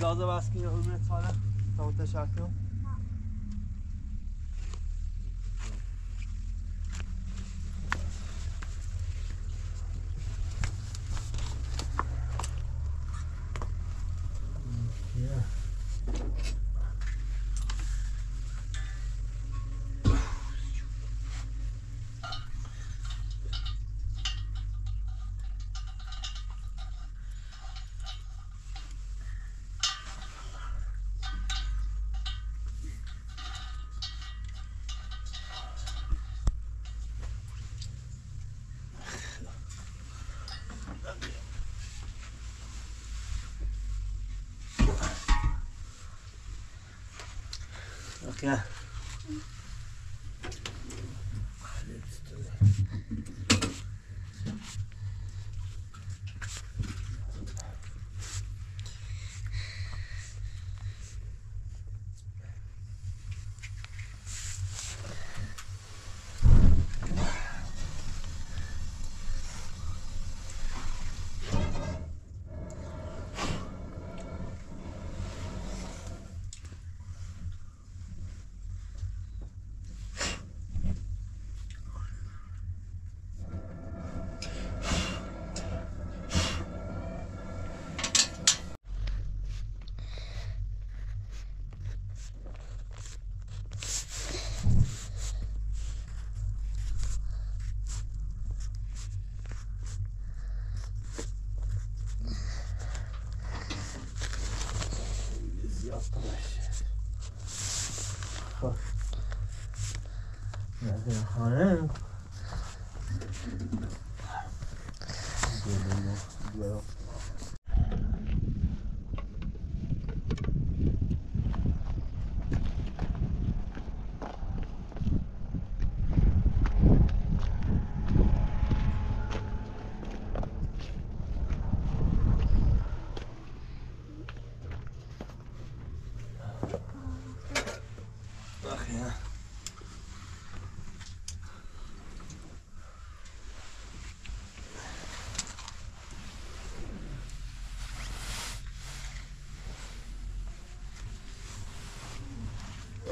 لازم بس که اون علوم تا تمام smells delicious. Oh. Nothing on it. Little, little.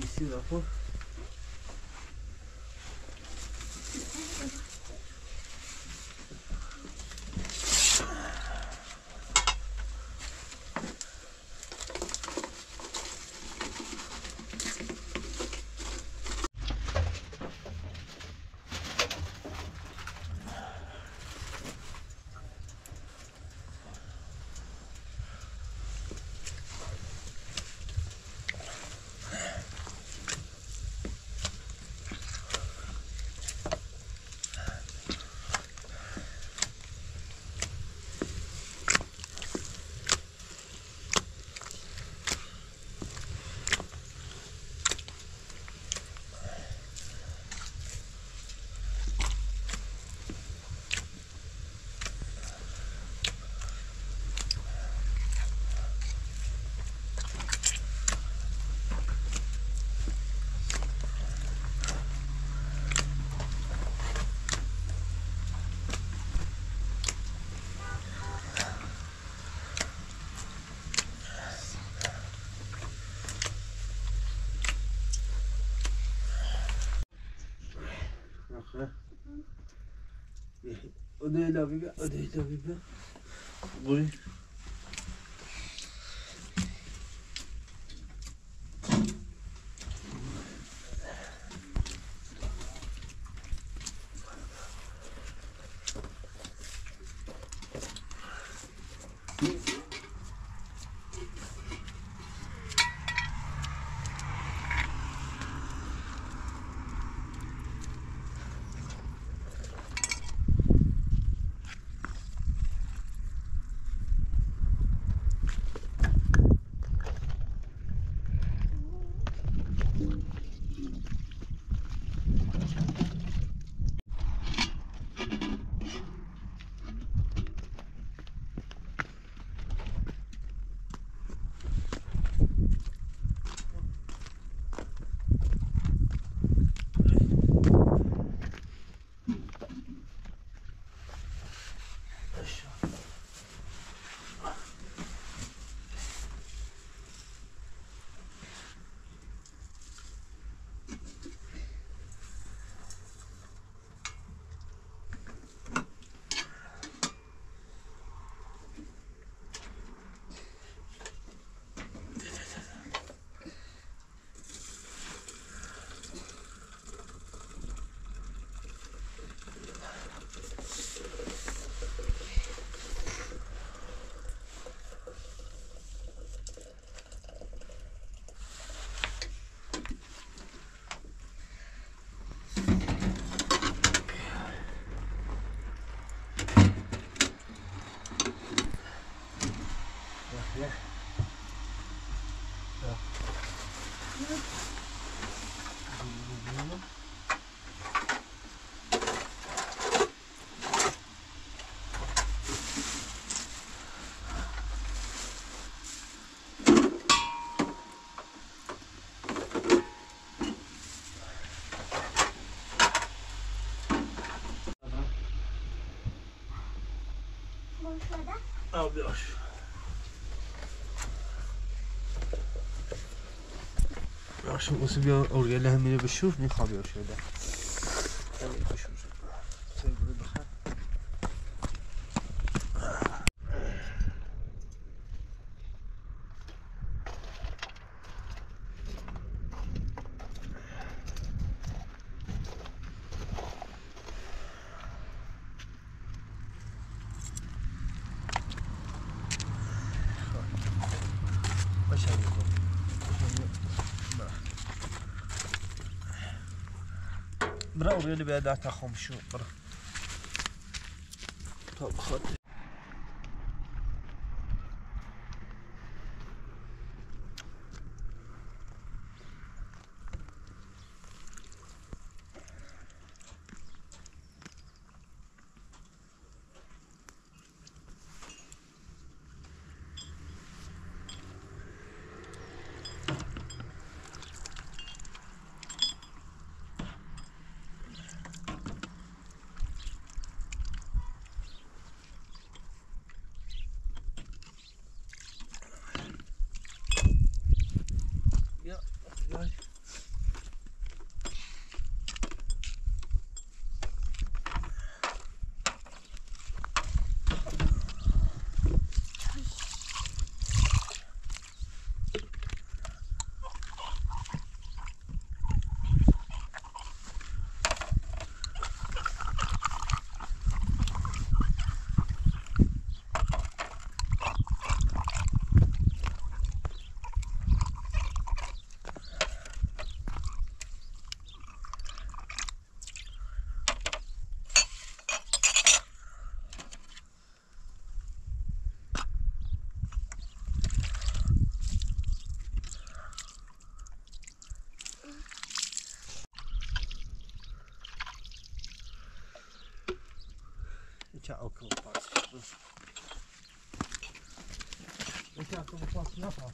ici la fois. O değil abi be, o değil abi be. Buraya. Abi yavaş. Yavaş olması bir oraya lehmini bir şurf mi kalıyor şöyle. برا وبيقول لي بيدعك اخوم شو برا. طب خاطر bıçak akıllı parçası. Bıçak akıllı parçası yapar.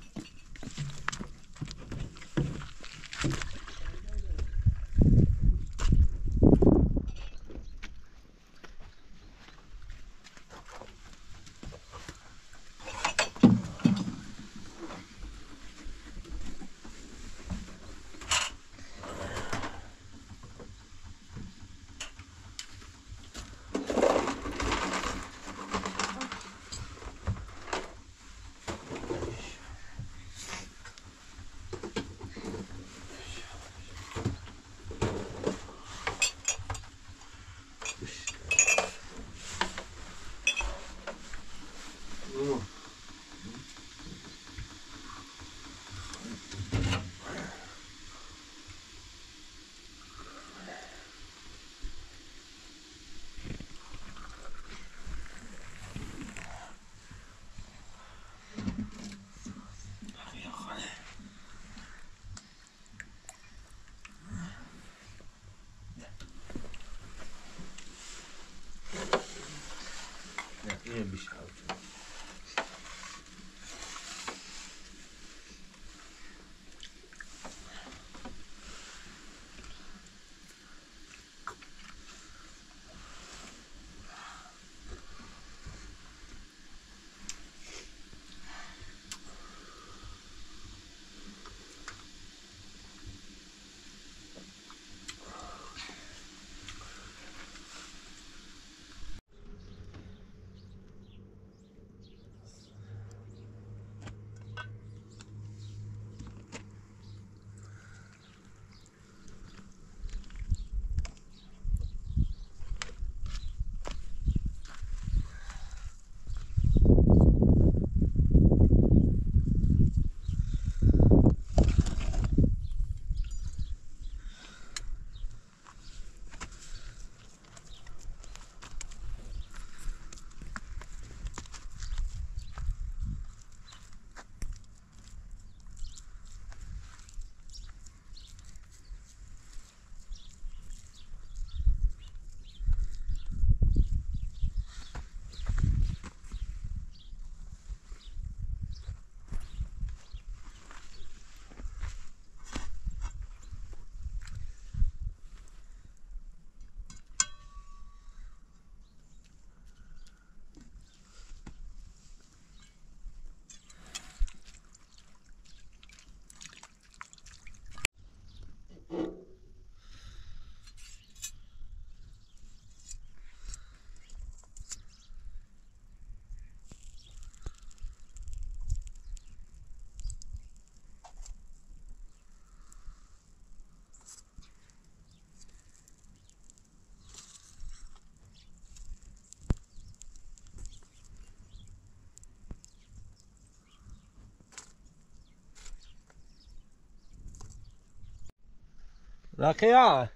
Rakıya.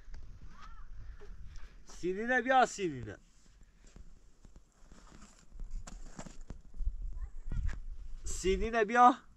Sinine bir sinine. Sinine bir ah.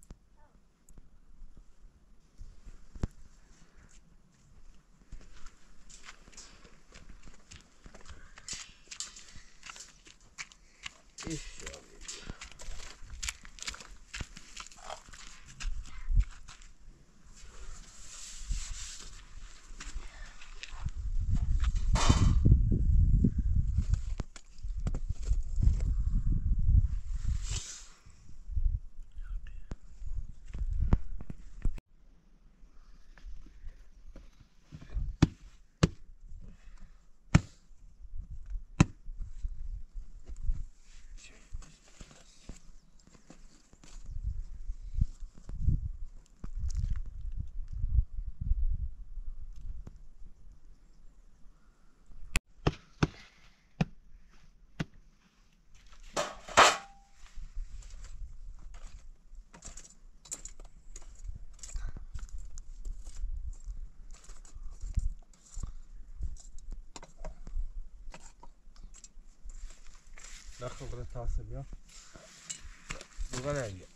داخل غير الطاسه اليوم اینجا عليه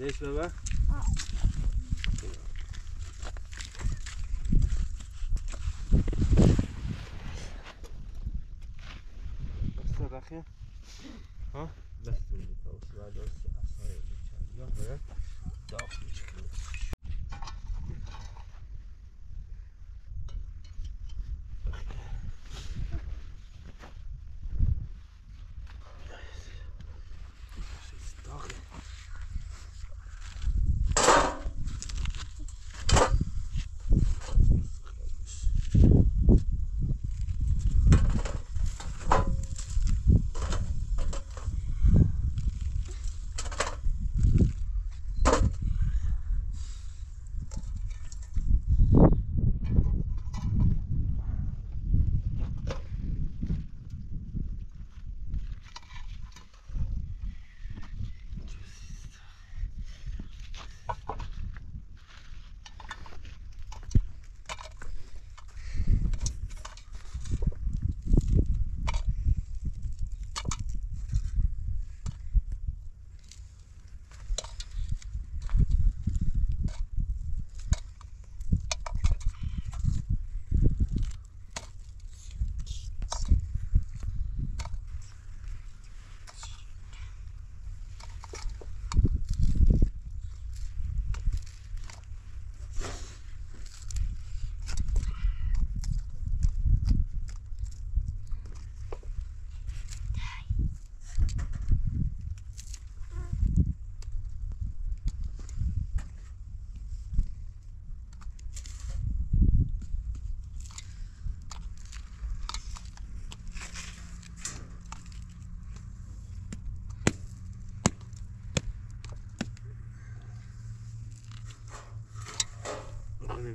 Deci, baba. Asta bakayım. Ha? Bastım. Osmanlı Asayı.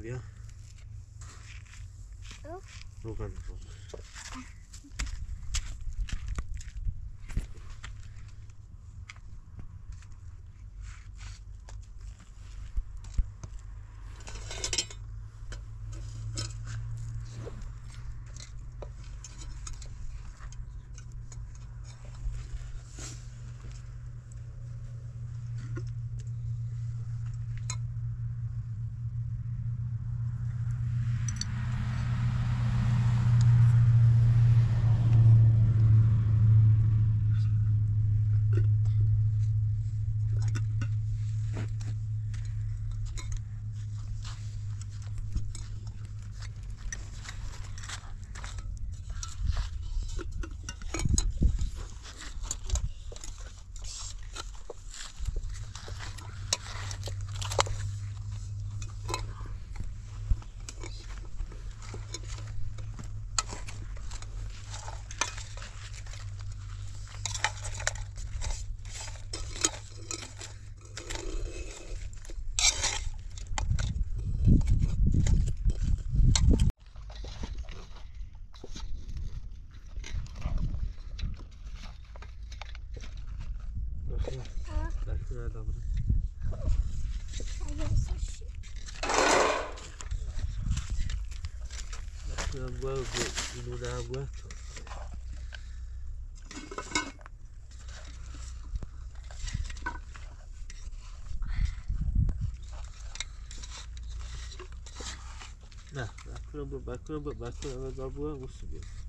दिया तो? रोका नहीं रोका। água, eu vou indo na água. Nah, aku nak berbakar, berbakar, berbakar, aku sebut.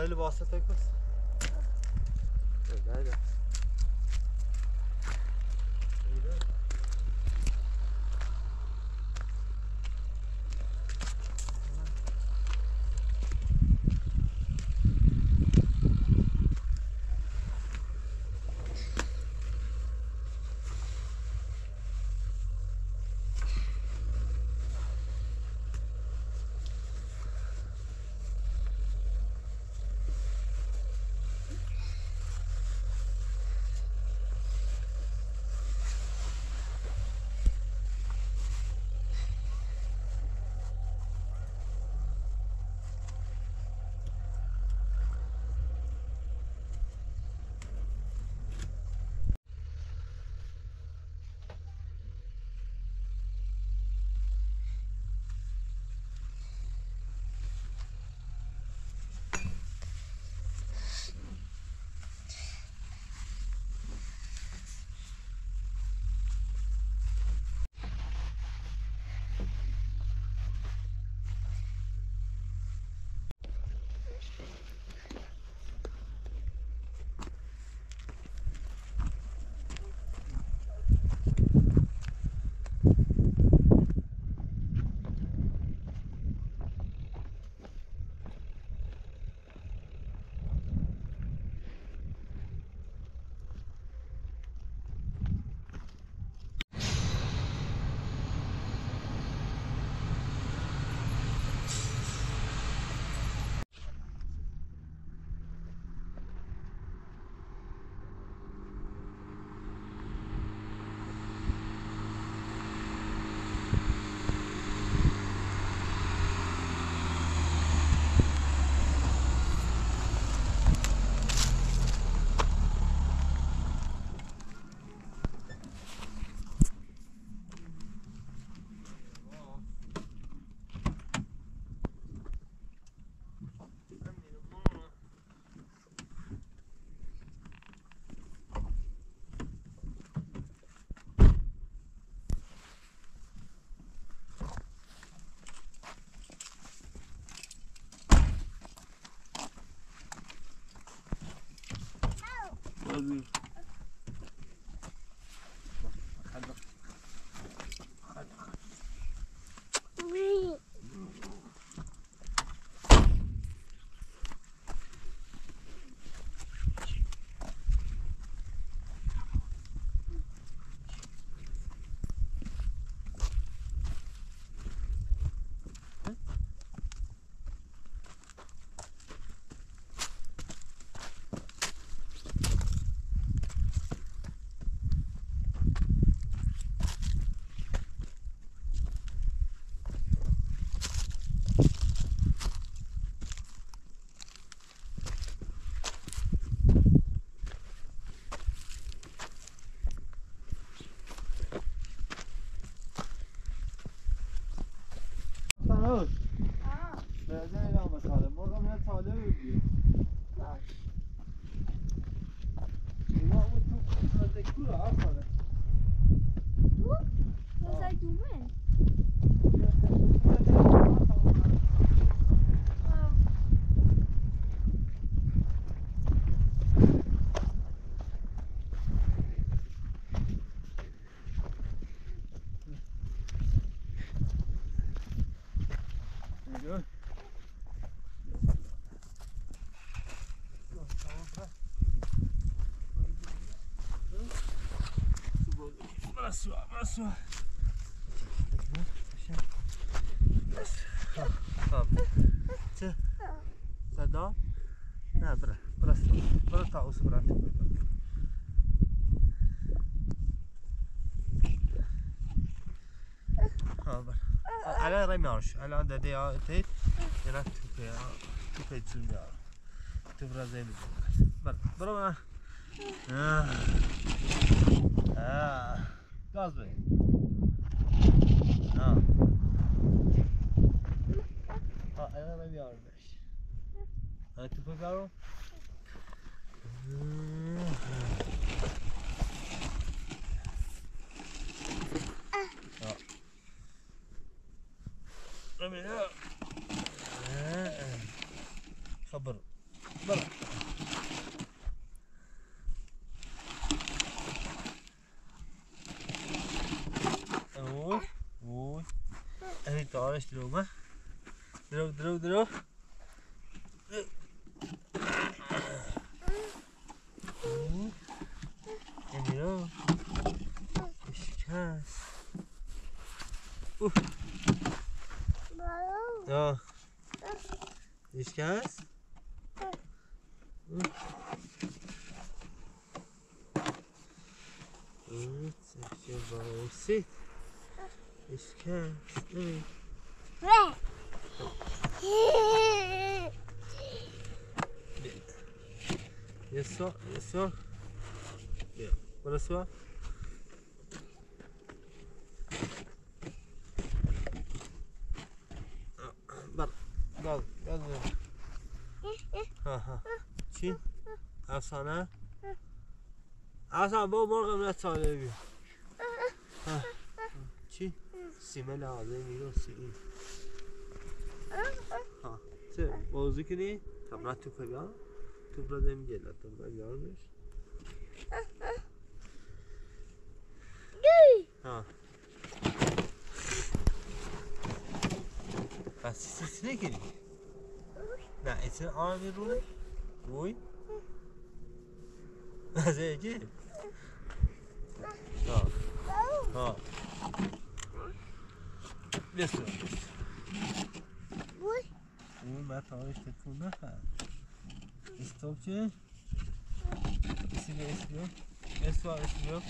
Salut, bosta, tá com você. Hallelujah. road. راسه. خاب ته صدا لا برا برا برا طاوس برا خابر على رمياش. على عند دي تيت يلا توبي توبي تسمع تبرا زي برا برا. آه. آه. Gaz ver. Ha. Ha, ayağına bir ağrı ver. Ha, tıpa bir ağrı. Let me help. Burası yok. Burası yok. Bak. Gel. Gel. Ha ha. Çin. Efsane. Efsane bu morgan ne çalıyor? Ha. Çin. Simel ağzını yiyor. Simel. Ha. Sen bozuk ne? Tamam, tutuyor. Tufra dem gel hatta ben görmüyor. ha. Ben sesine geleyim. Ben etin abi ruh. Ruh. Ben seni gel. Ha. Ha. Listen. Ruh. Ruh, ben tanıştık bunu. Topçu. İkisi de esniyor. Esva esniyor.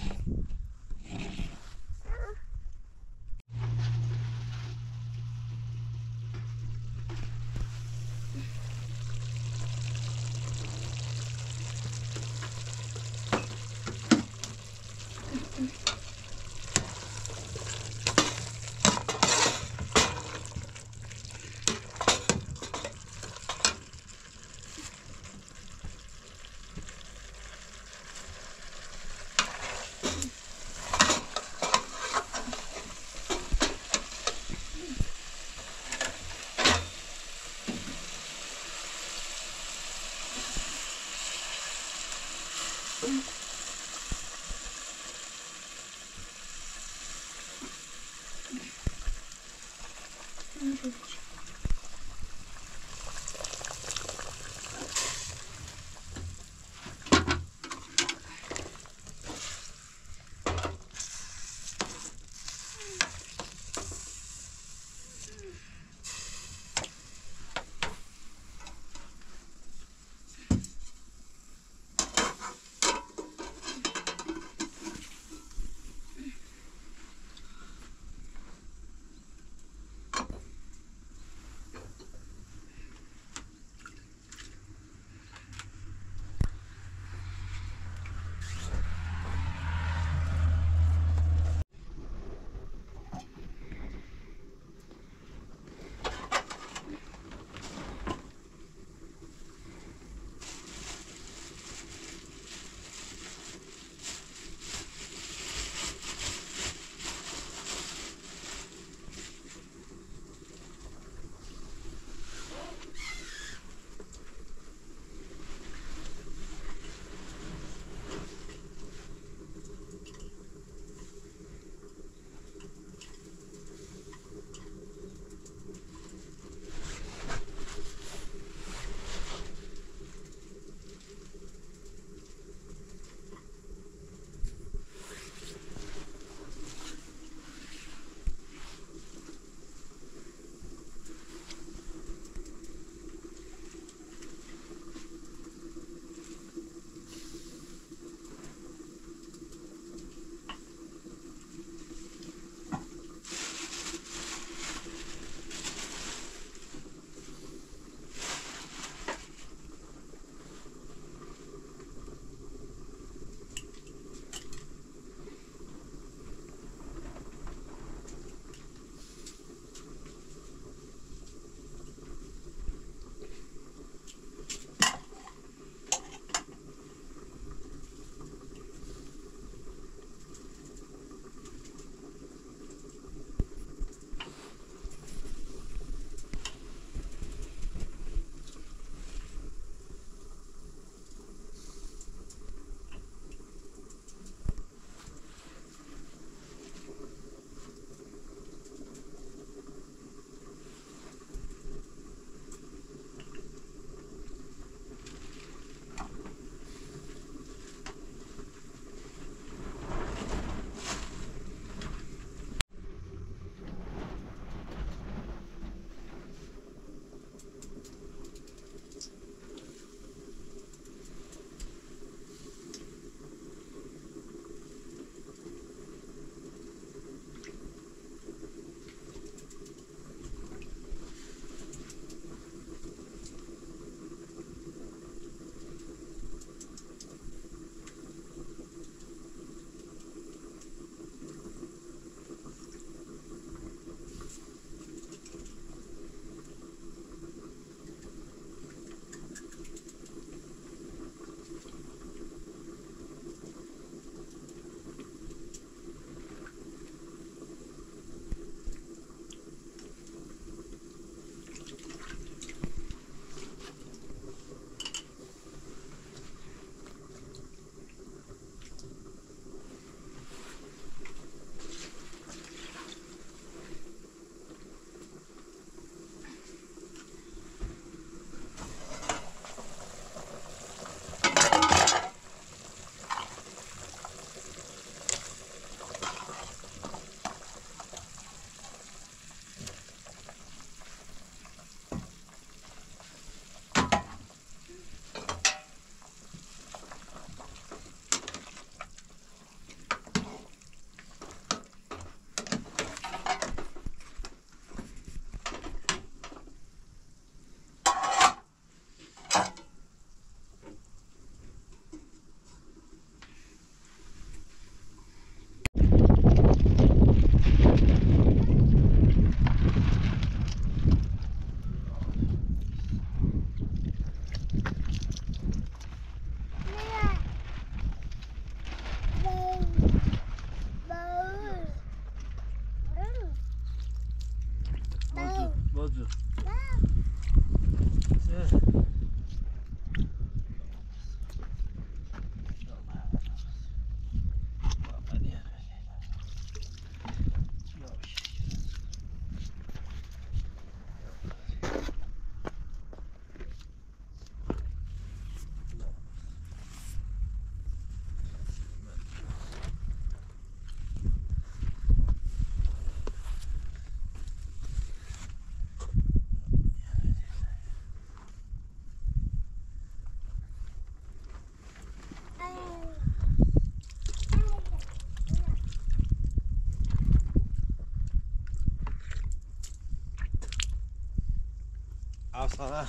That's like that.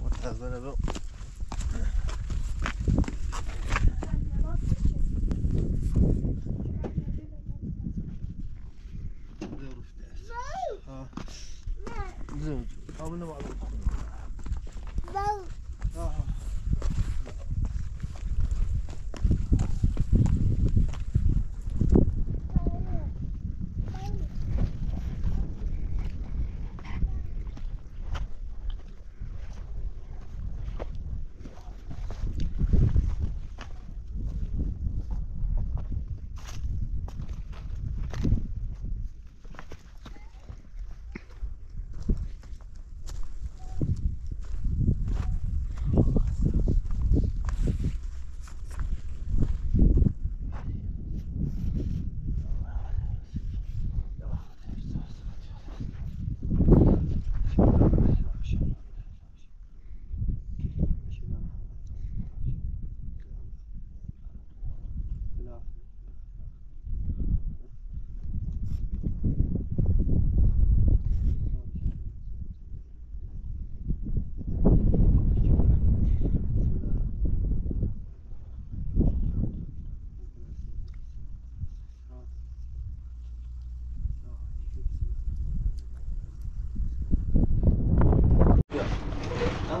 What does that?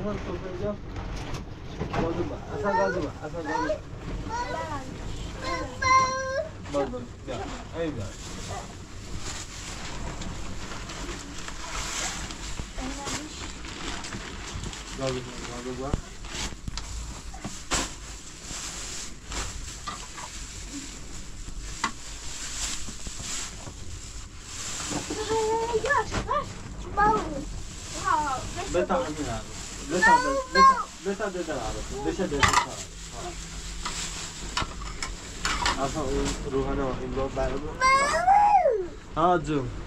Hasan toplayacağım. Gazıma. Hasan gazıma. Hasan gazıma. Bak. Ya. Eyvah. Gazıma. Gazıma. देशे हजुर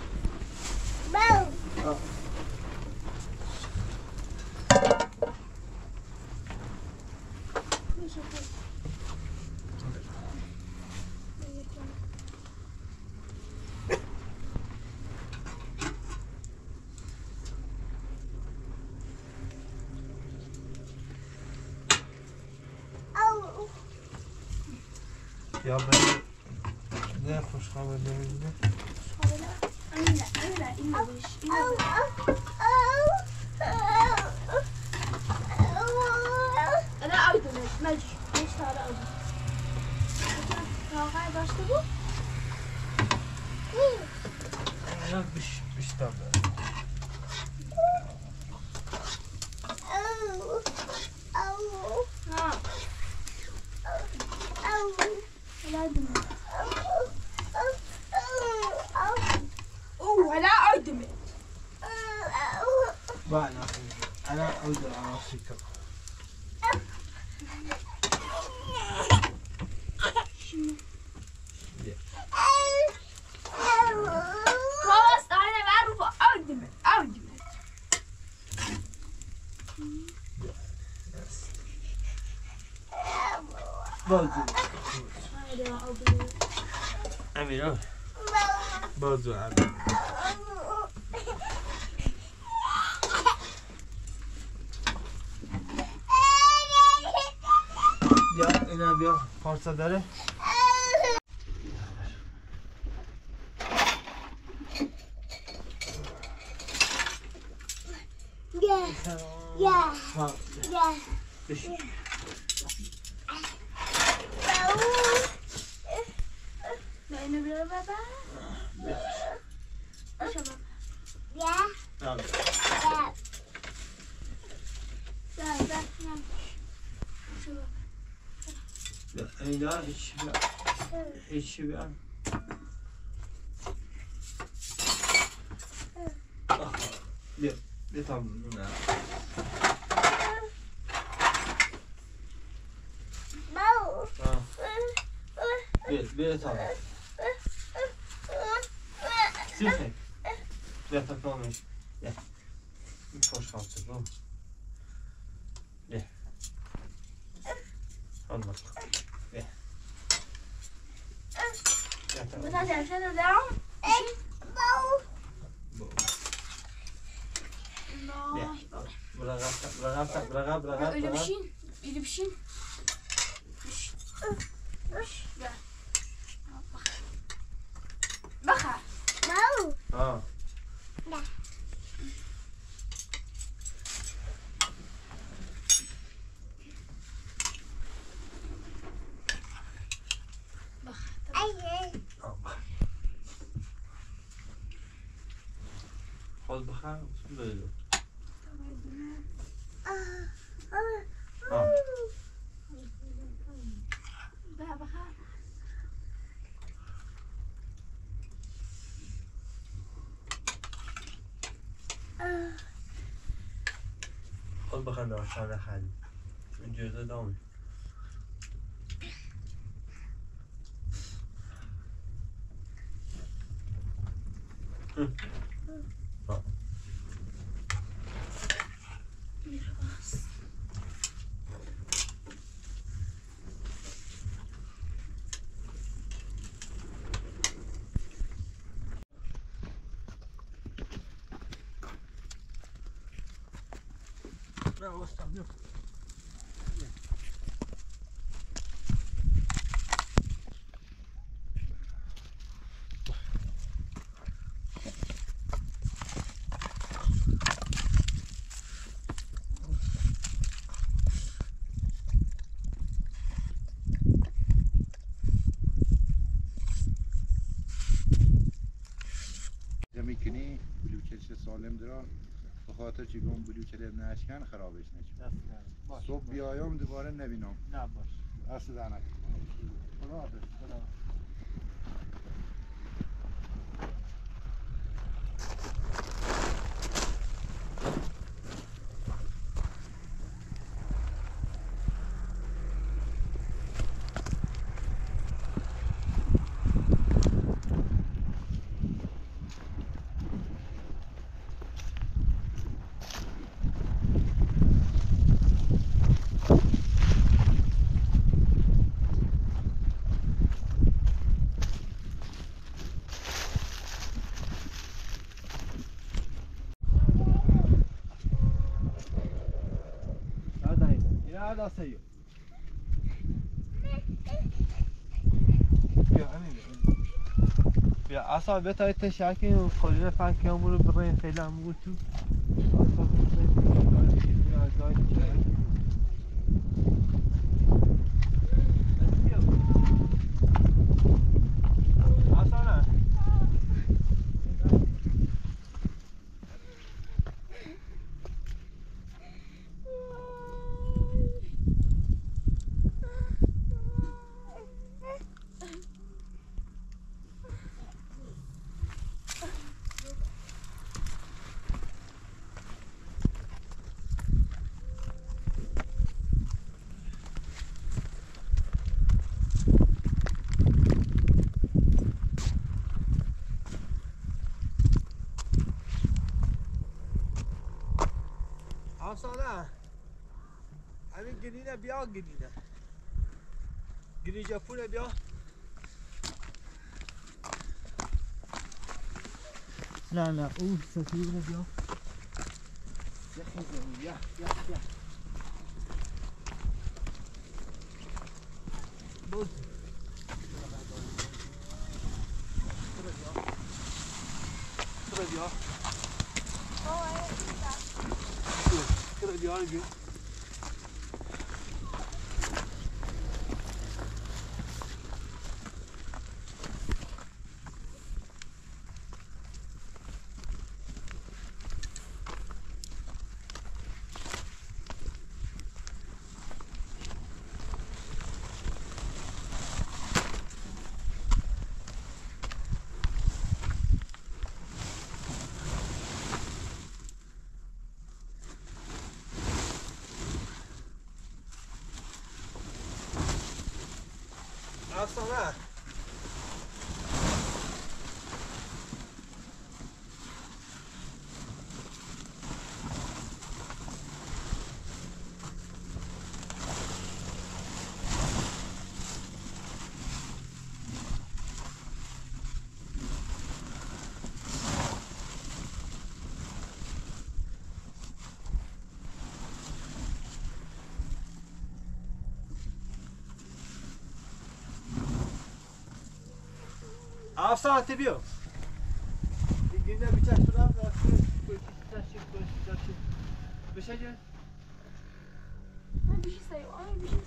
Bazı. Emir al. Bazı abi. Ya ina bir parça dere. Hiç bir hiç bir Ah, bir bir tam bir bir tam. Sıfır. Bir takılmış. البحر بسم الله آه. يلا خذ بخنا عشان حالي الجوزة داومي Mm-hmm. سالم درا به خاطر چی گم بلوکل نشکن خرابش Baş. صبح بیایم دوباره نبینم. Ne baş. اصل دانک بعد اسيء يا عصا بيتا يتشاكين وقولنا فاكيهم وربرين فيلام وتو Hani geline bir al geline. Gidince pule bir al. لا لا اوه سفينة بيا يا حزن يا يا Nossa, Márcio. Afsane tibiyor. Bir günde bir çeşit var. Bir çeşit, bir çeşit. Bir şey diyor. Ay bir şey sayıyor. Ay bir şey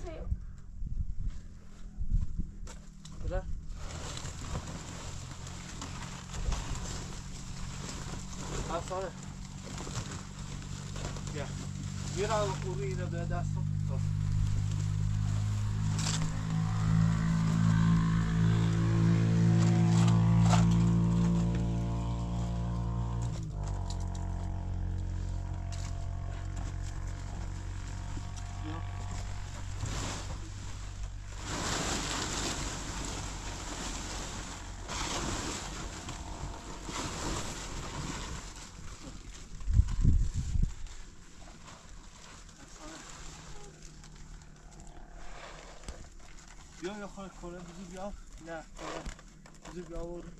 بیا یا خود کنه بیا. نه کنه بزرگ بیا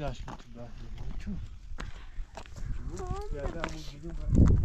Yaş götür ben. Tüm. Ya ben bu gidin ben.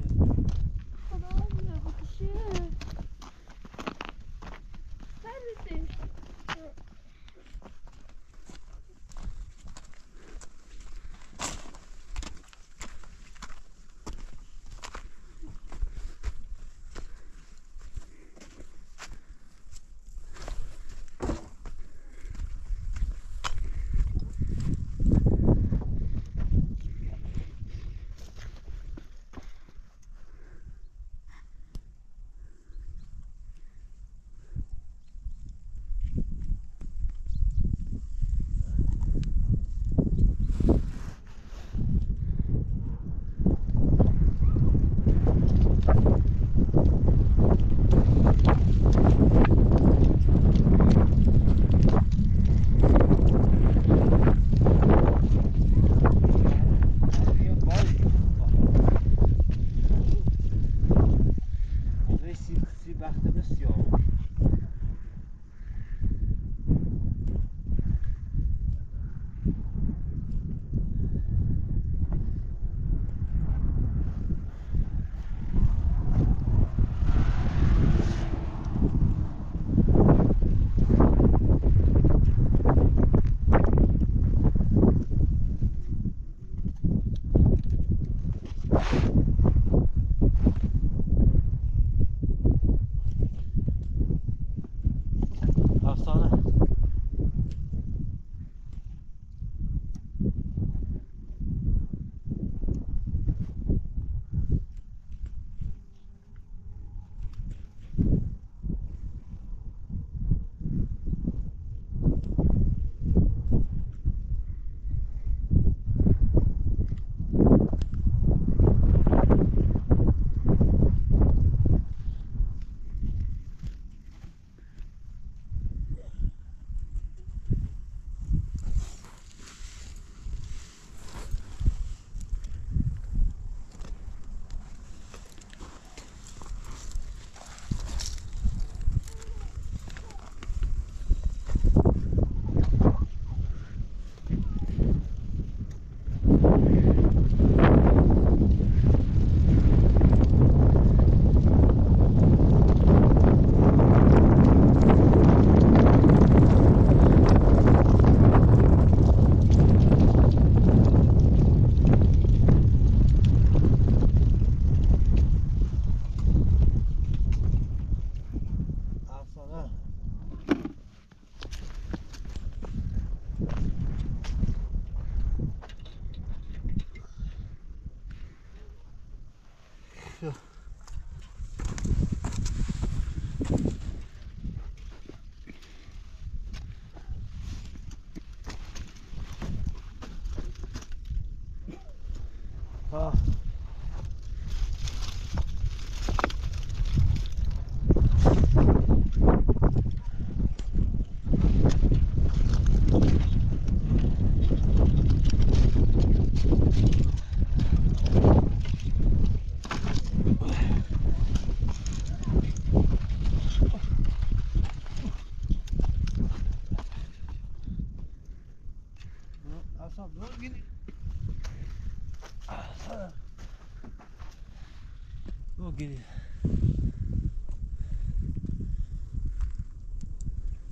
Dur gidin.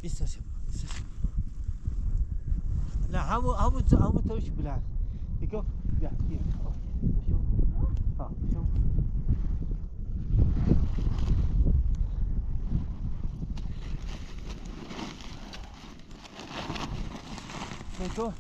استسلم استسلم لا همو همو همو تمشي بالعكس يقف لا كيف شوف ها شوف شوف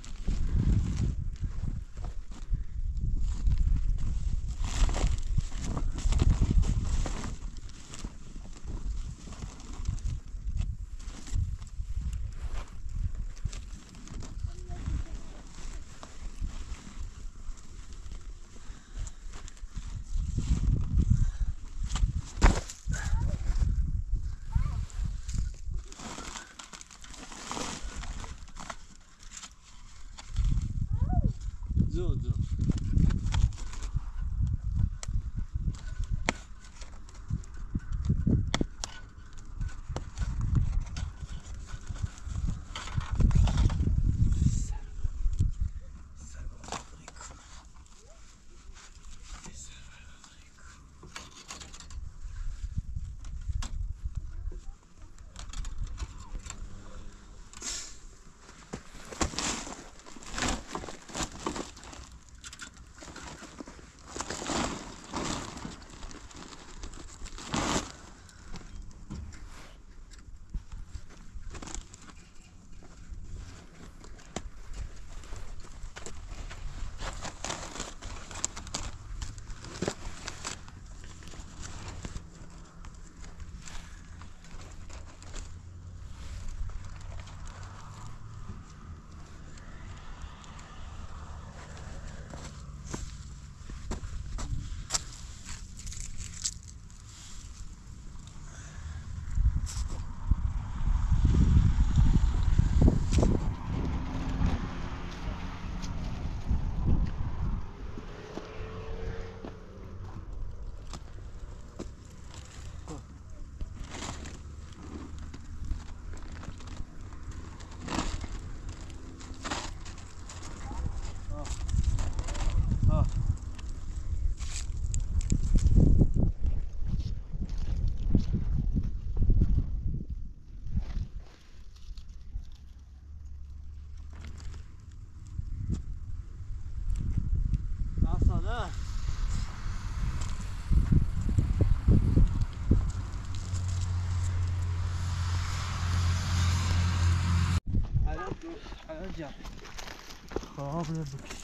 خواب بکی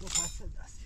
دو پس دست.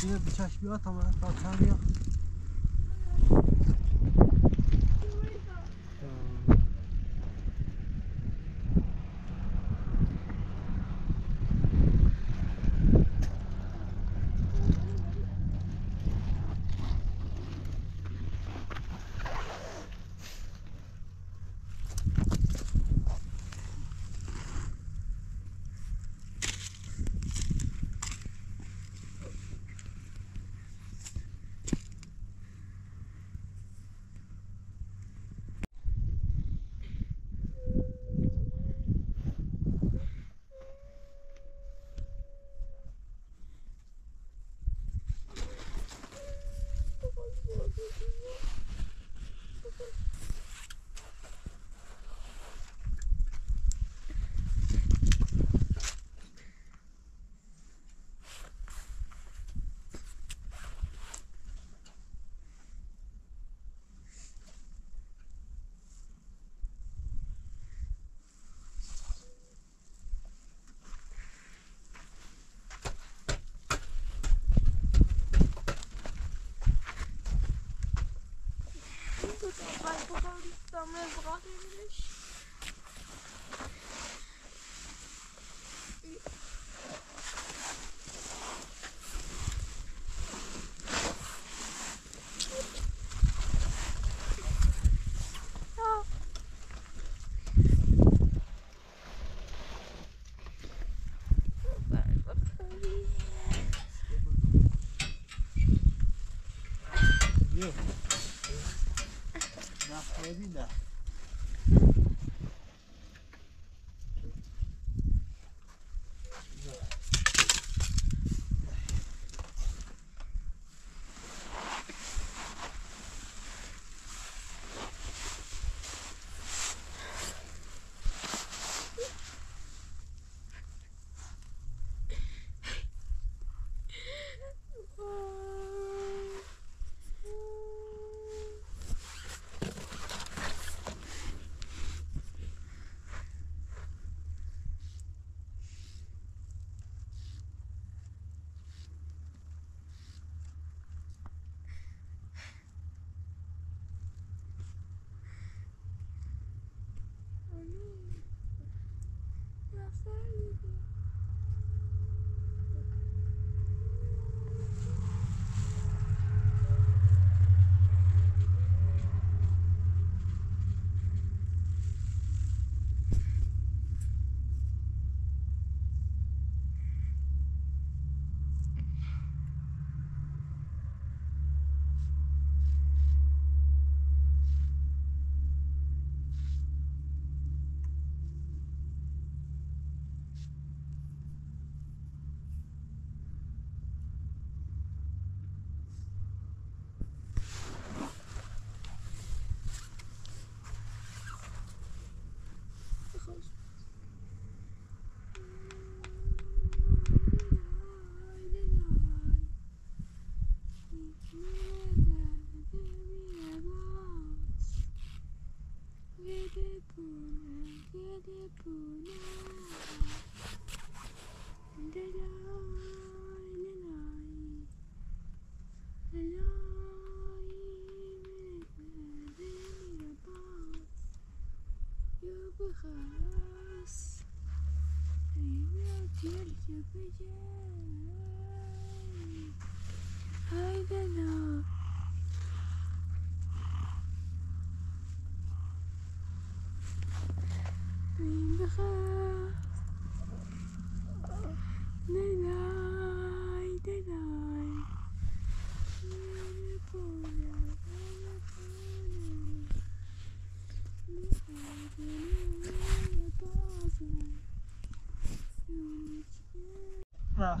Şuraya bıçak bir at ama kalkanı yok.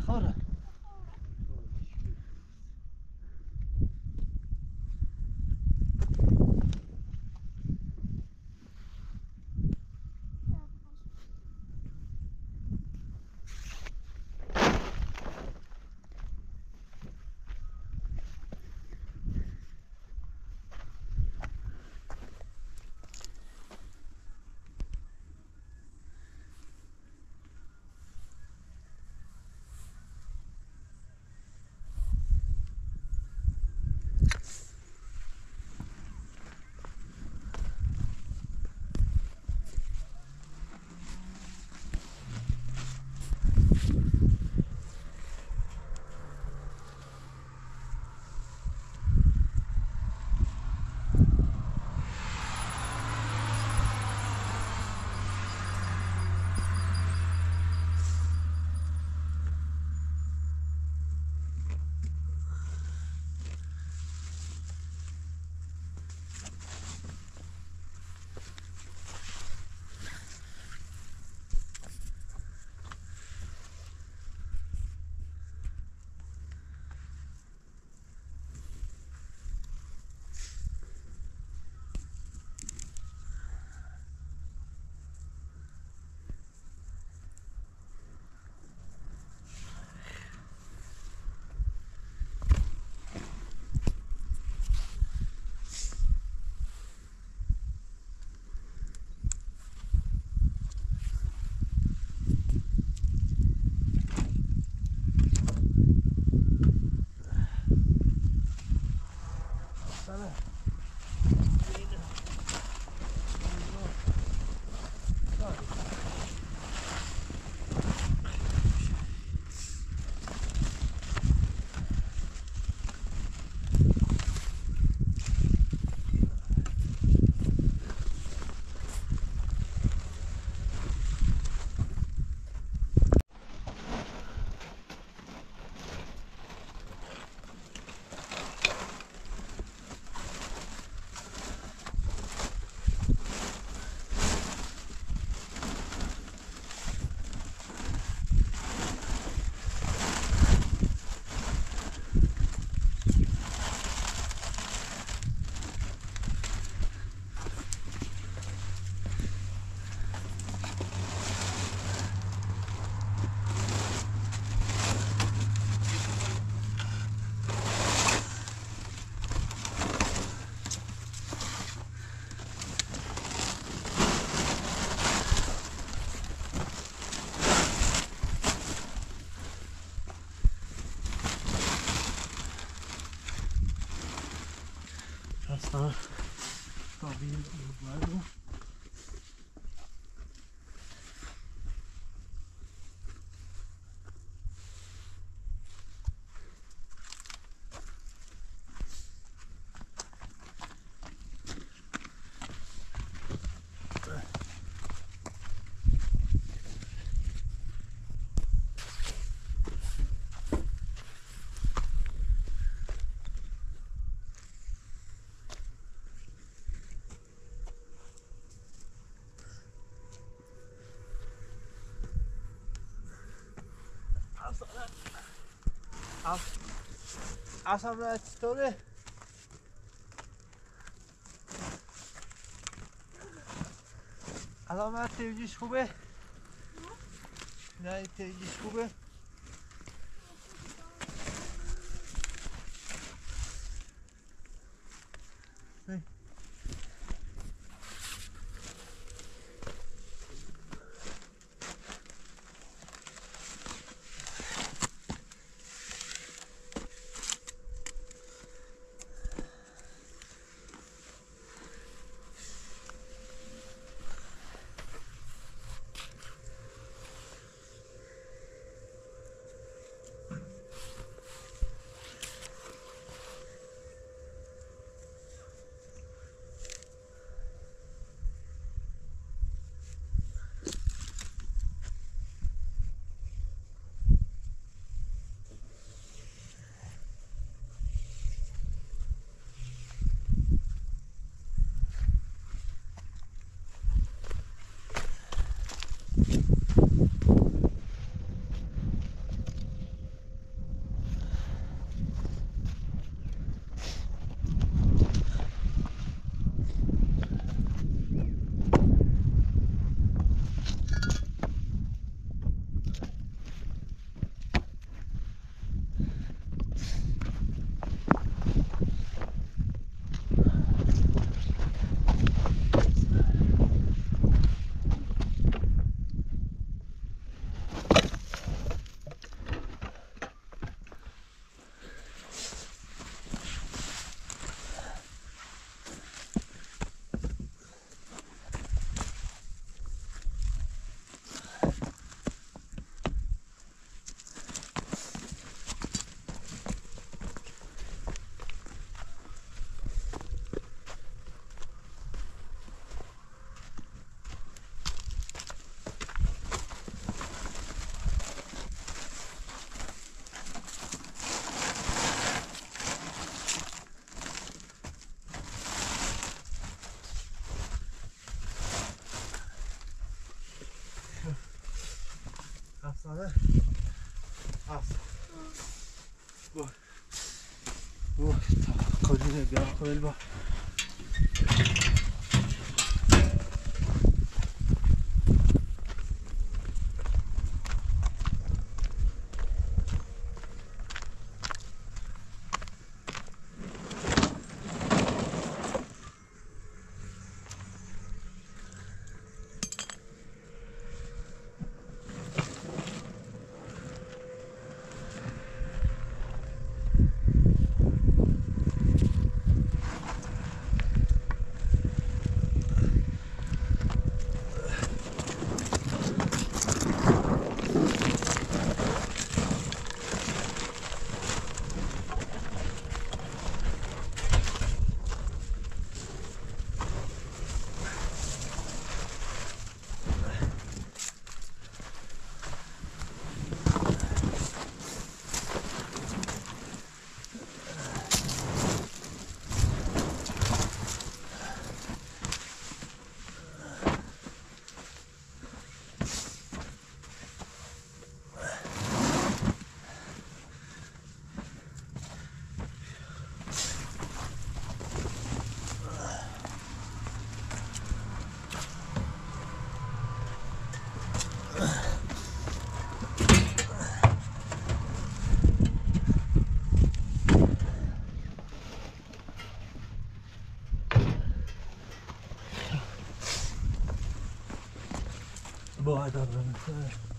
好的。Al sana. Al. Al sana چطوره؟ علامت تیجیش خوبه؟ نه تیجیش خوبه؟ 나는 알았어. 뭐, 뭐, 거짓말 미안하고 일봐 Weiter drin.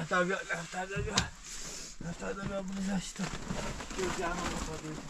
頭が頭が頭がぶれ出した今日じゃあのこと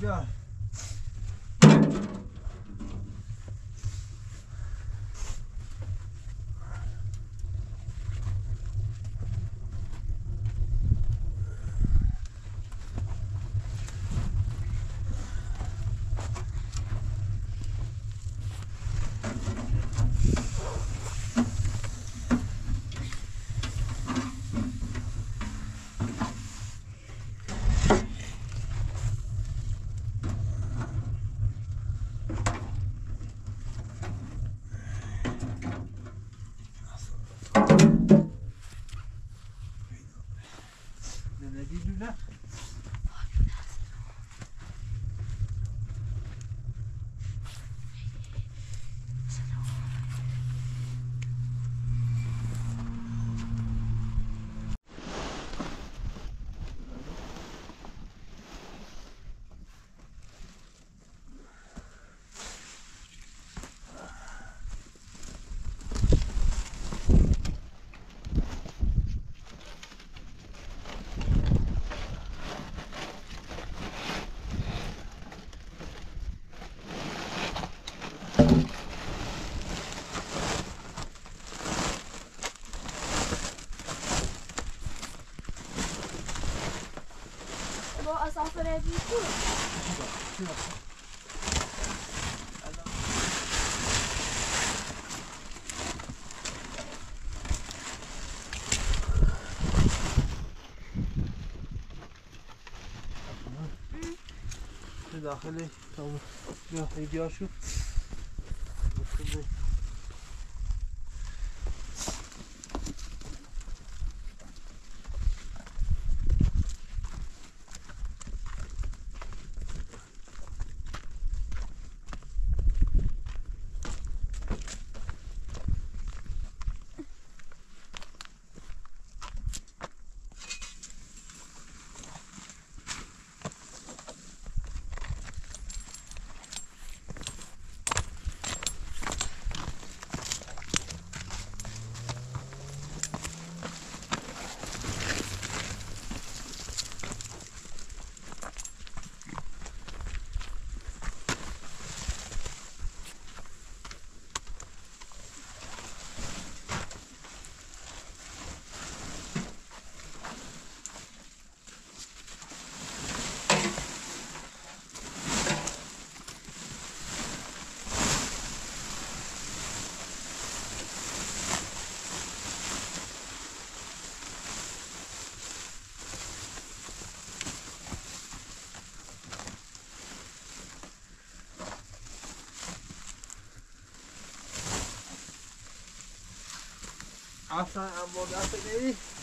Good job. För vi får. في داخلي تو بیا ایدیاشو asa ang mga asa maybe.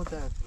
вот так.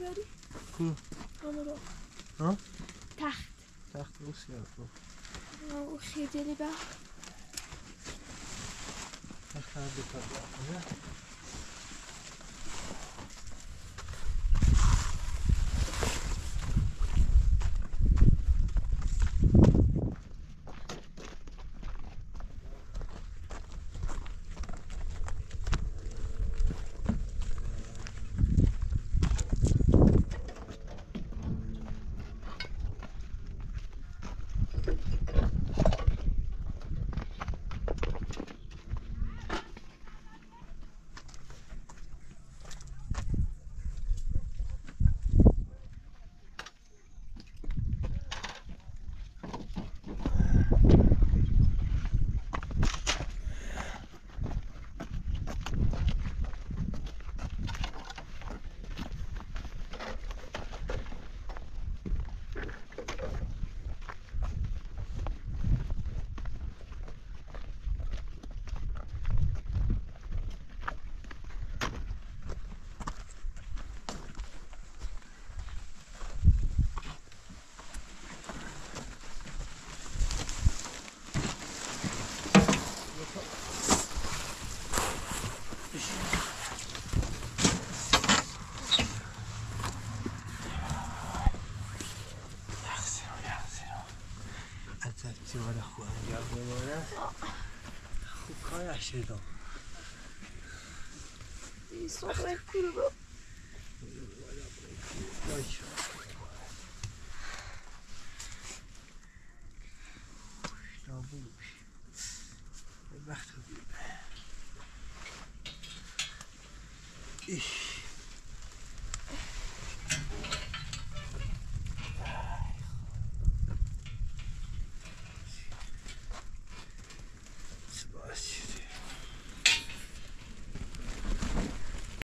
بیاری کو؟ رو ها؟ تخت. تخت روسیه کو او خیلی با خوب کارش شدم صبح کورو